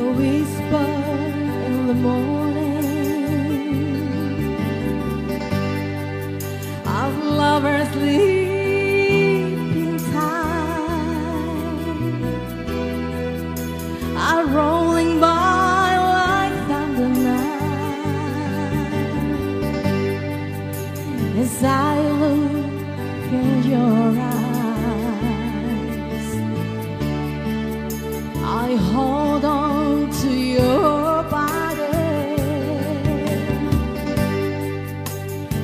whisper in the morning lovers sleeping rolling as I look in your eyes I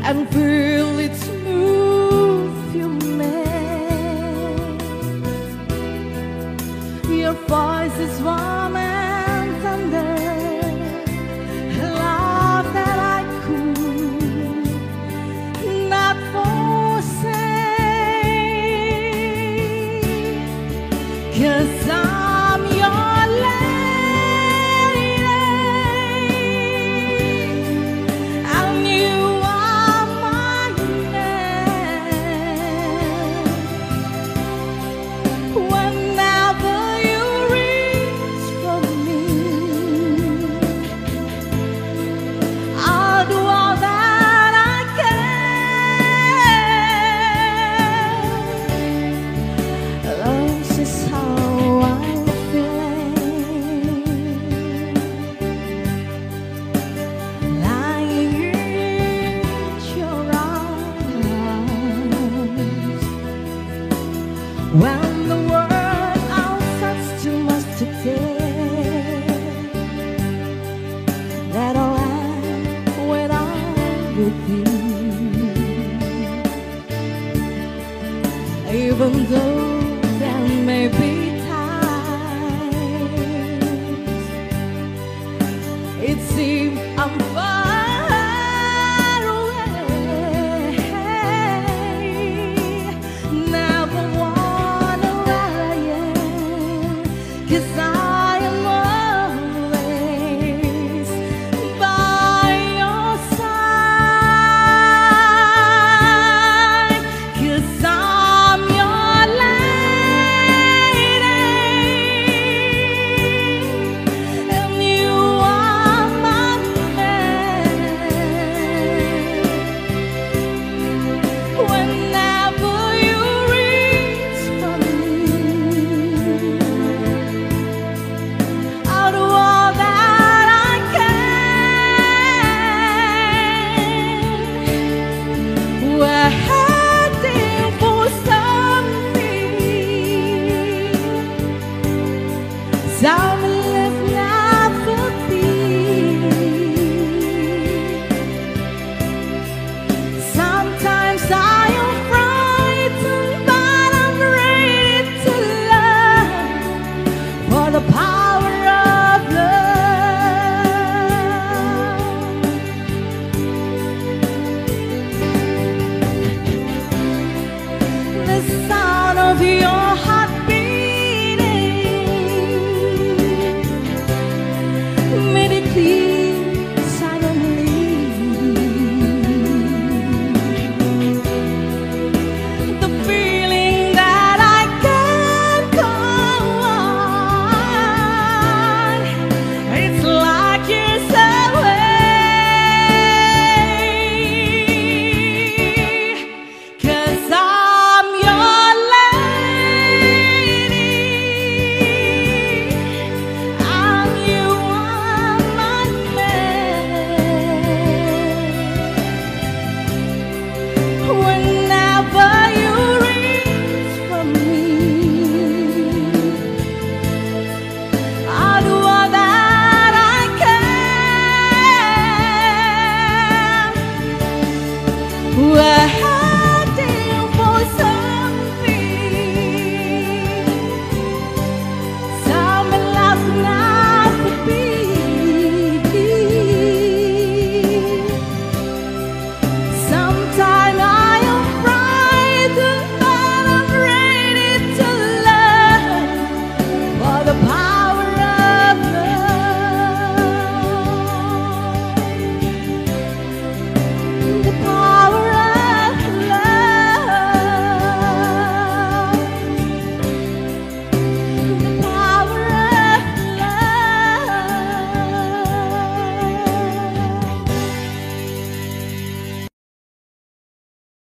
and feel its move you make. Your voice is warm and tender, love that I could not forsake. Cause I'm I when the world outside's too much to take, that I'll end with you. Even though